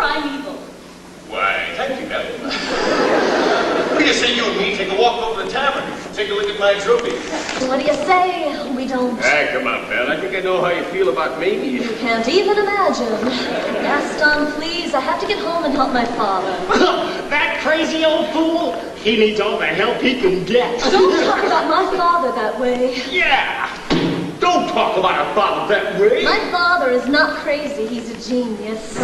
primeval. Why, thank you, Belle. what do you say you and me take a walk over the tavern? Take a look at my trophy. What do you say? We don't. Ah, come on, Belle. I think I know how you feel about me. You can't even imagine. Gaston, please, I have to get home and help my father. that crazy old fool? He needs all the help he can get. Don't talk about my father that way. Yeah! Don't talk about a father that way. My father is not crazy, he's a genius.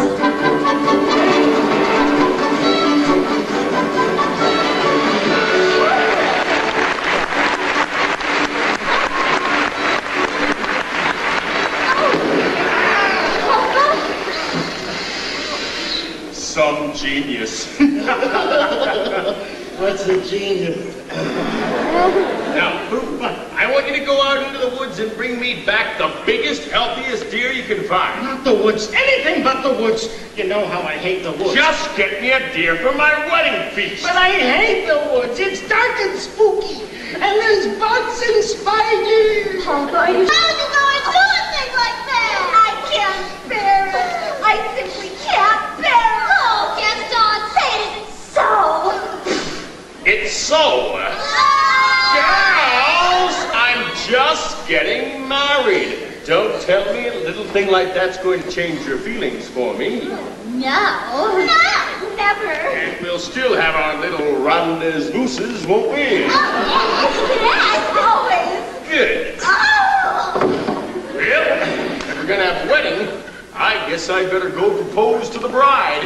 Some genius. What's a genius? now, I want you to go out into the woods and bring me back the biggest, healthiest deer you can find. Not the woods. Anything but the woods. You know how I hate the woods. Just get me a deer for my wedding feast. But I hate the woods. It's dark and spooky. And there's bugs and spiders. Papa, are you... How you going to do a thing like that? I can't bear it. I simply can't bear it. Oh, Gaston, say it isn't so. It's so. Ah! Just getting married. Don't tell me a little thing like that's going to change your feelings for me. No. No, never. And we'll still have our little rendezvouses, won't we? Oh, yes, always. Good. Oh. Well, if we're gonna have a wedding, I guess I better go propose to the bride.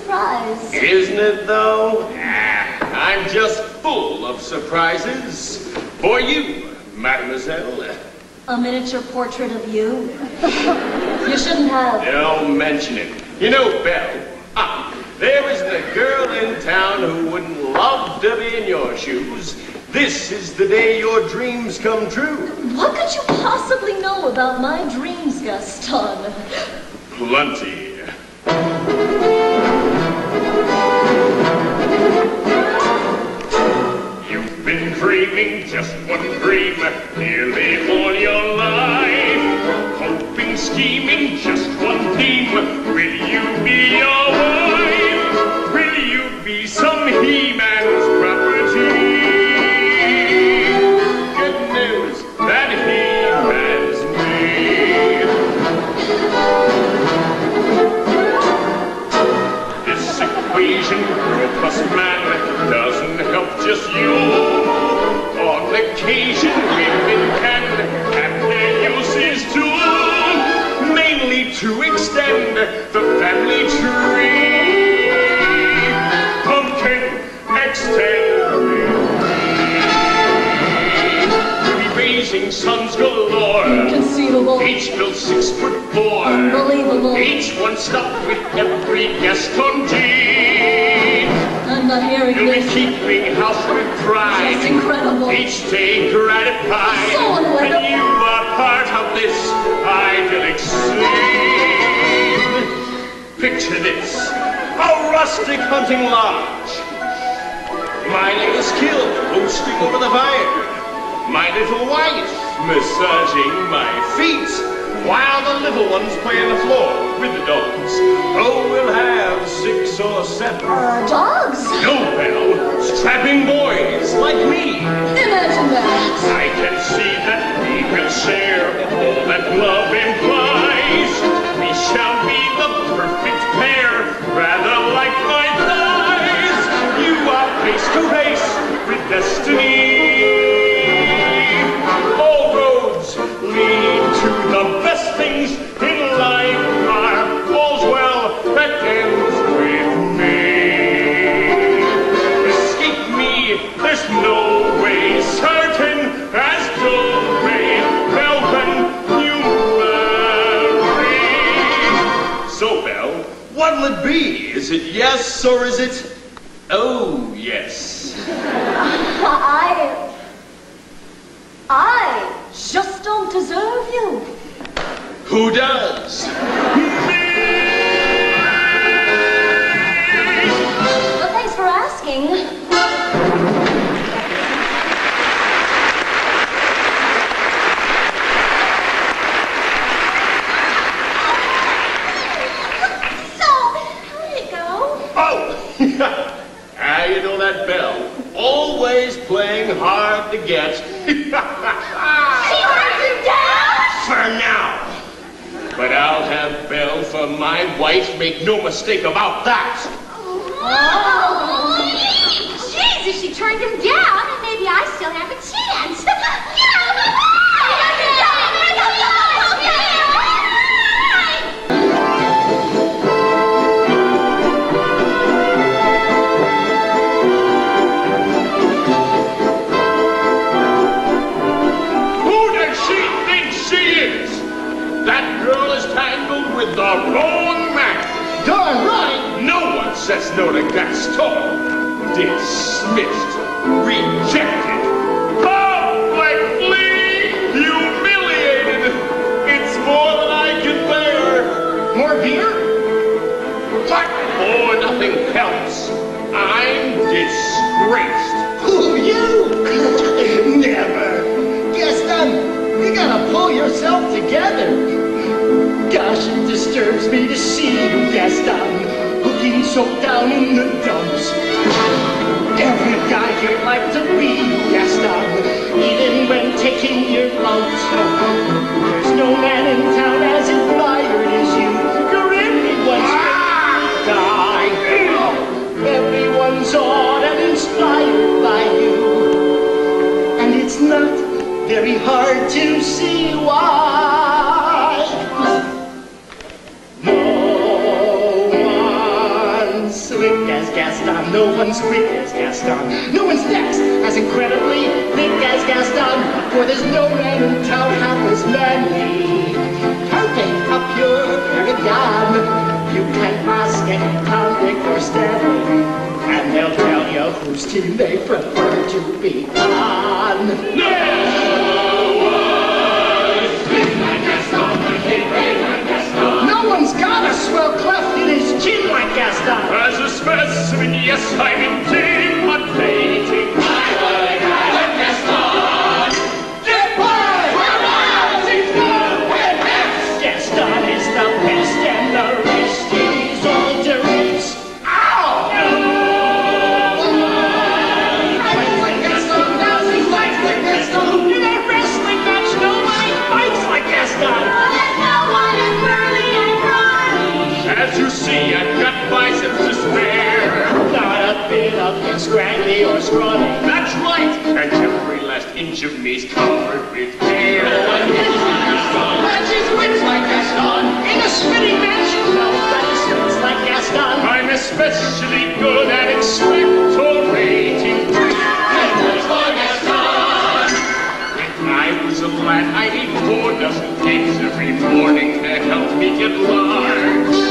Surprise. Isn't it though? I'm just full of surprises for you, mademoiselle. A miniature portrait of you. you shouldn't have. Don't mention it. You know, Belle, ah, there isn't a girl in town who wouldn't love to be in your shoes. This is the day your dreams come true. What could you possibly know about my dreams, Gaston? Plenty. Dreaming just one dream nearly all your life. Hoping, scheming, just one theme. Will you be your wife? Stuffed with every Gaston gene. I'm not hearing You'll be keeping house with pride. Just incredible. Each day gratified. So incredible. And you are part of this idyllic scene. Picture this. A rustic hunting lodge. My little skill roasting over the fire. My little wife massaging my feet. While the little ones play on the floor with the dogs. Oh, we'll have six or seven. Uh, dogs? No, Belle. Strapping boys like me. Imagine that. I can see that we will share all that love implies. We shall be the perfect pair, rather like my thighs. You are face to face with destiny. the best things in life are. All's well that ends with me. Escape me, there's no way. Certain as. So, Belle, what'll it be? Is it yes or is it ah, you know that Belle. Always playing hard to get. She heard you down? For now. But I'll have Belle for my wife, make no mistake about that. Oh. If she turned him down, then maybe I still have a chance. Who Says no to Gaston. Dismissed. Rejected. Publicly humiliated. It's more than I can bear. More beer? What? Oh, nothing helps. I'm disgraced. Who, you? Never. Gaston, you gotta pull yourself together. Gosh, it disturbs me to see you, Gaston, looking so down in the dumps. Every guy here like to be you, Gaston, even when taking your lumps. There's no man in town as admired as you. You're everyone's favorite guy. Everyone's awed and inspired by you. And it's not very hard to one's quick as Gaston, no one's next as incredibly thick as Gaston, for there's no man in town half as manly. Perfect up your paragon, you can ask any convict or steady, and they'll tell you whose team they prefer to be on. No one's got a swell cleft in his chin like Gaston. As a specimen, yes. I eat four dozen eggs every morning to help me get large.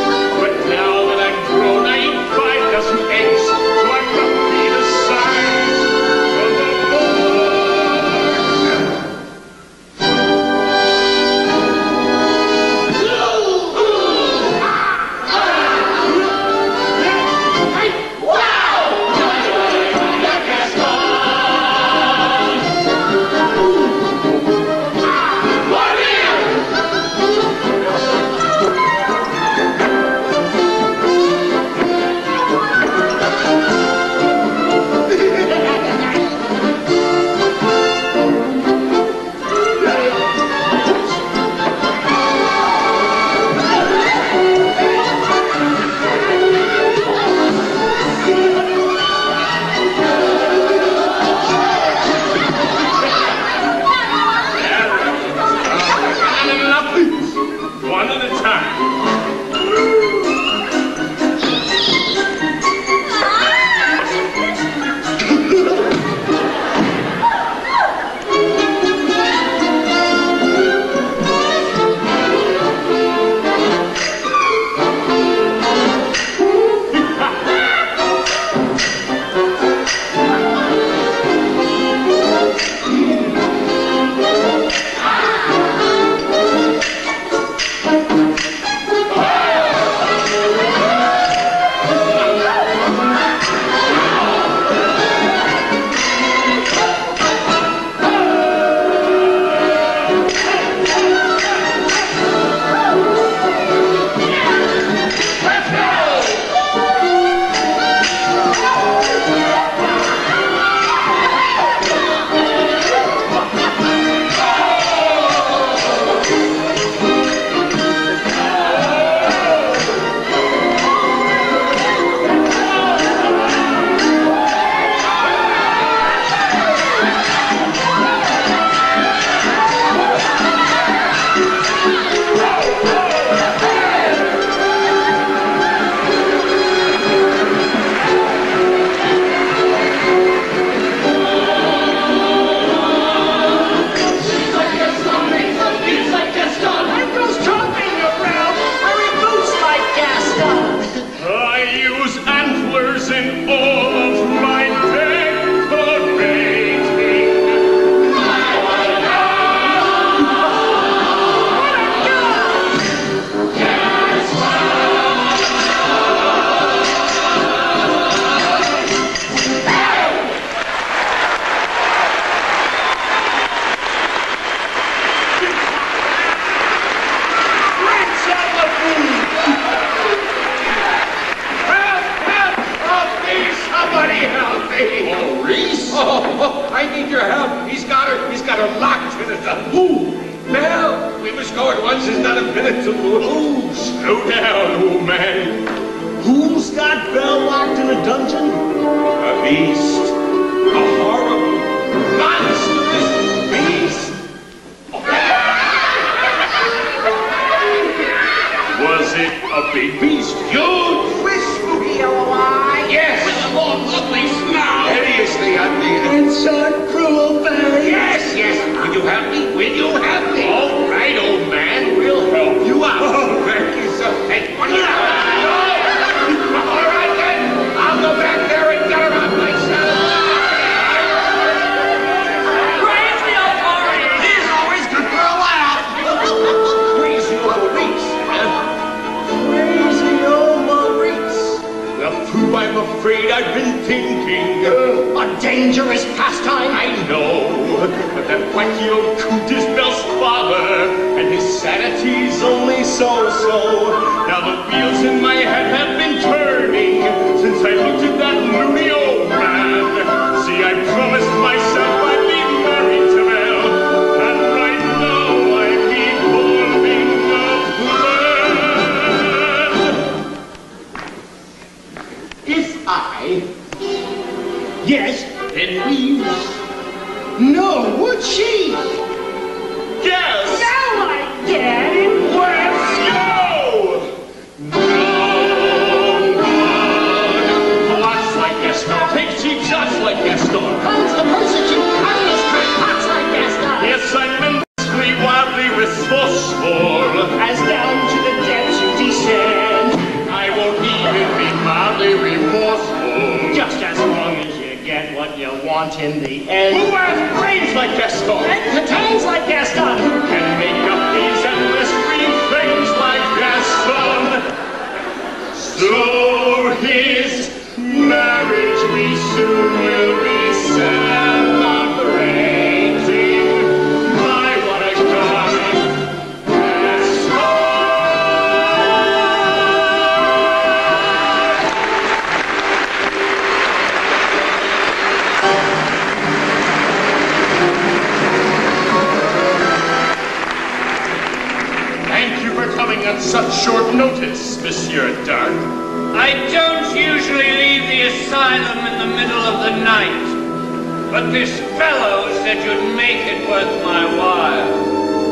Worth my wife.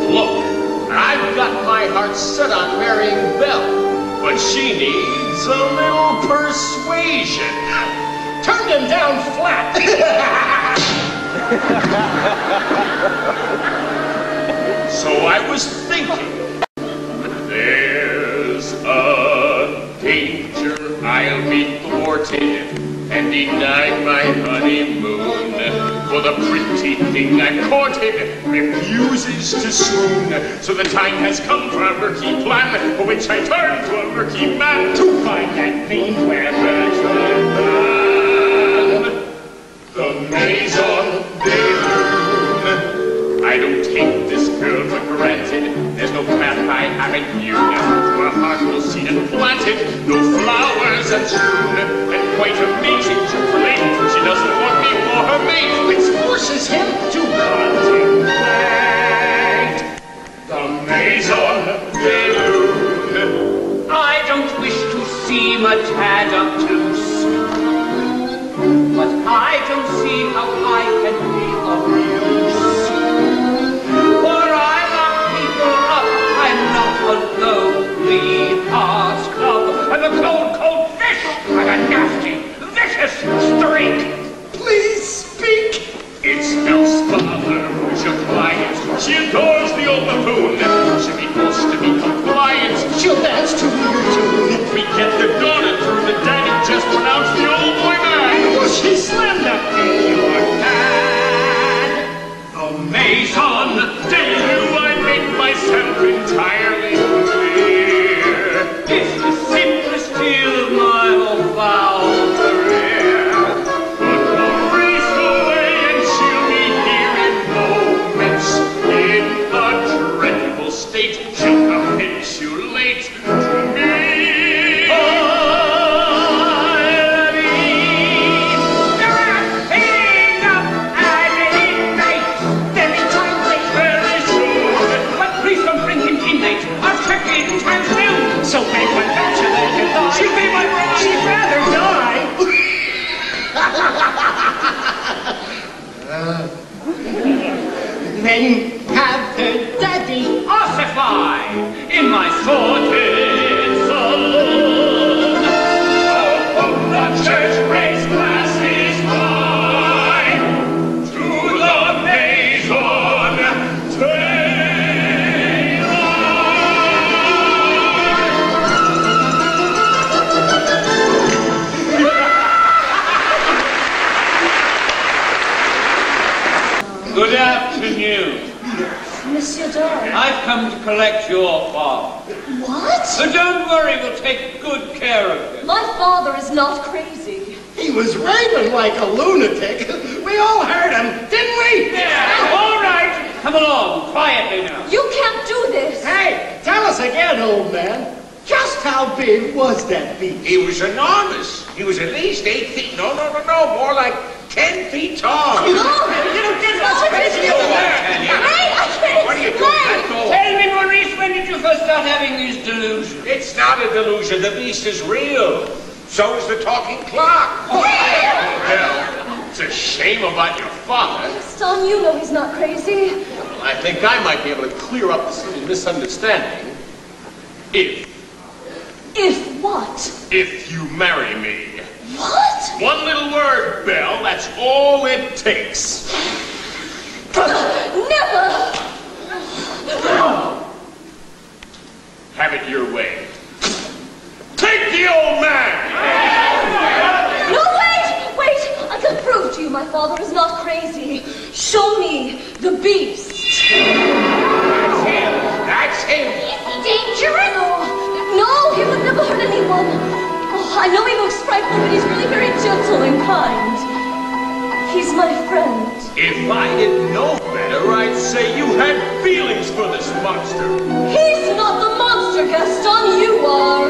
Look, I've got my heart set on marrying Belle, but she needs a little persuasion. Turned him down flat. so I was thinking, there's a danger I'll be thwarted and denied my honeymoon. For the pretty thing I courted refuses to swoon. So the time has come for a murky plan, for which I turn to a murky man to find that fiend where birds run. The Maison des Lunes. I don't take this girl for granted. There's no path I haven't hewn. Her heart will see and planted. No flowers and strewn. And quite amazing to relate, she doesn't want her mate. Which forces him to contemplate the Maison des Lunes. I don't wish to seem a tad obtuse, but I don't see how I can be of use. For I lock people up, I'm not a lonely hearts club, and the cold, cold fish are a nasty, vicious streak. Adores the. She'll be forced to be compliant. She'll dance to your tune. We get the daughter can come to collect your father. What? But don't worry, we'll take good care of him. My father is not crazy. He was raving like a lunatic. We all heard him, didn't we? Yeah, all right. Come along, quietly now. You can't do this. Hey, tell us again, old man. Just how big was that beast? He was enormous. He was at least eight feet. No, no, no, no. More like ten feet tall. No, you don't get Go there, can you? Hey, I can't What are you doing? explain. Tell me, Maurice, when did you first start having these delusions? It's not a delusion. The beast is real. So is the talking clock. Well, it's a shame about your father. Gaston, you know he's not crazy. Well, I think I might be able to clear up this little misunderstanding. If, If what? if you marry me. What? One little word, Belle. That's all it takes. Never! Have it your way. Take the old man! No, wait! Wait! I can prove to you my father is not crazy. Show me the beast. That's him. That's him. Is he dangerous? No, no, he would never hurt anyone. I know he looks frightful, but he's really very gentle and kind. He's my friend. If I didn't know better, I'd say you had feelings for this monster. He's not the monster, Gaston. You are.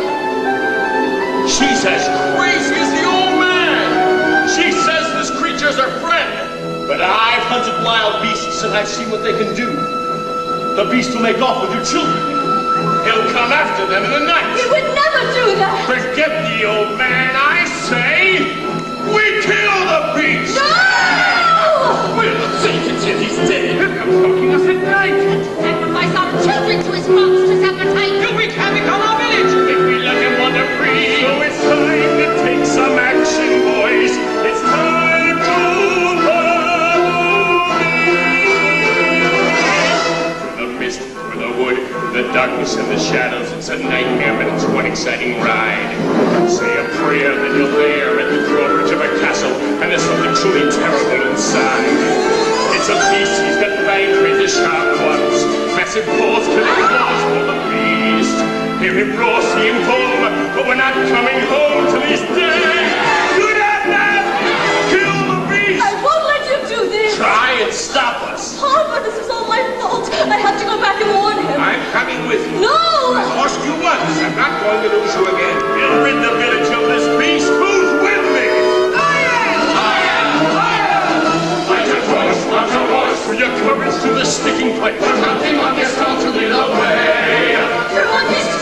She's as crazy as the old man. She says this creature's her friend. But I've hunted wild beasts and I've seen what they can do. The beast will make off with your children. He'll come after them in the night. He would never do that. Forget the old man, I say. We kill the beast. No! We'll take it till he's dead. He'll come stalking us at night. Sacrifice our children to his monstrous darkness and the shadows, it's a nightmare, but it's one exciting ride. Say a prayer, then you're there at the drawbridge of a castle, and there's something truly terrible inside. It's a beast, he's got fangs, razor sharp ones, massive paws, killing claws for the beast. Hear him roar, see him home, but we're not coming home till he's dead. Do that now! Kill the beast! This. And stop us. Harper, this is all my fault. I have to go back and warn him. I'm coming with you. No! I lost you once. I'm not going to lose you again. We'll rid the village of this beast. Who's with me? I am! I am! I am! Fight your voice, fight your voice. For your courage to the sticking place. We're counting on your soul to lead the way. Through a mist,